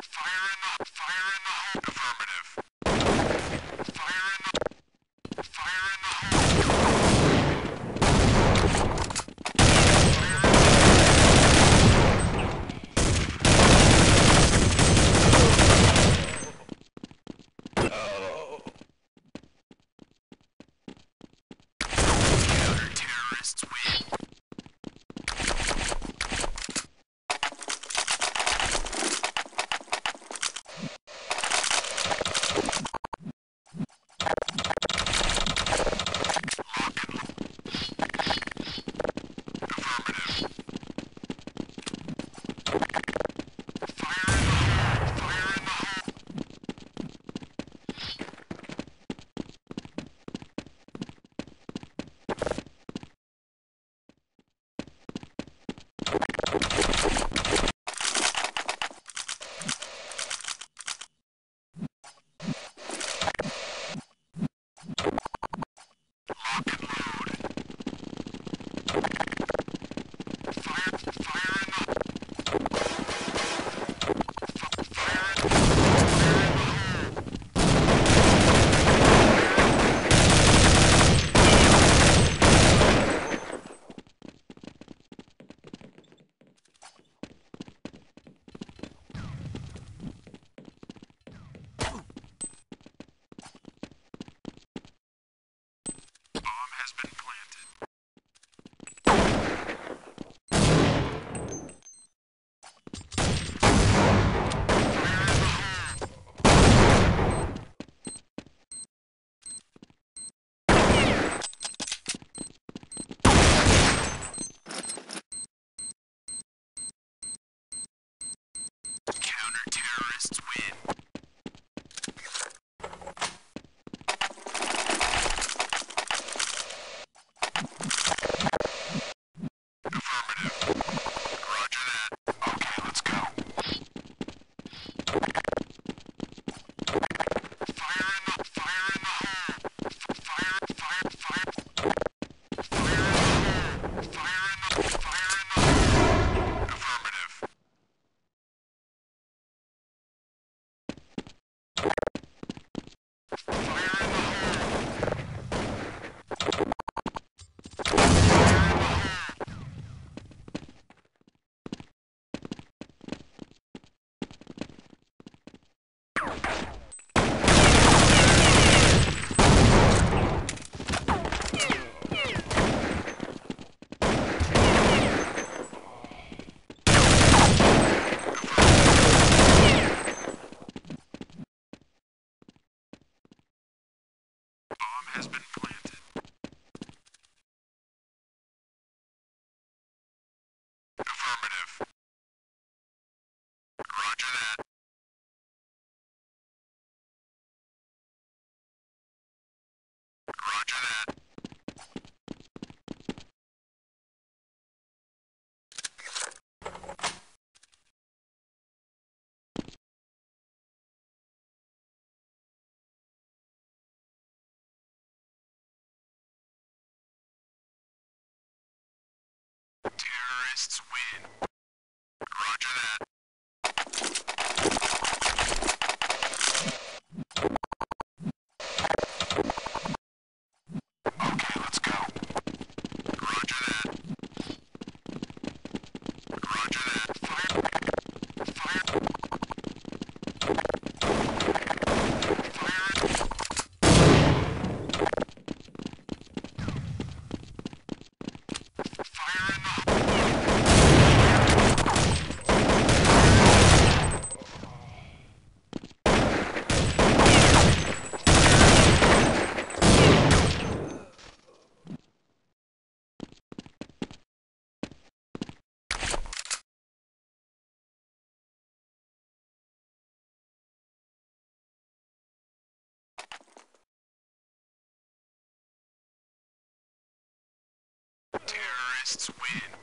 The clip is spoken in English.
Fire in the, fire in the hole. after that. Terrorists win.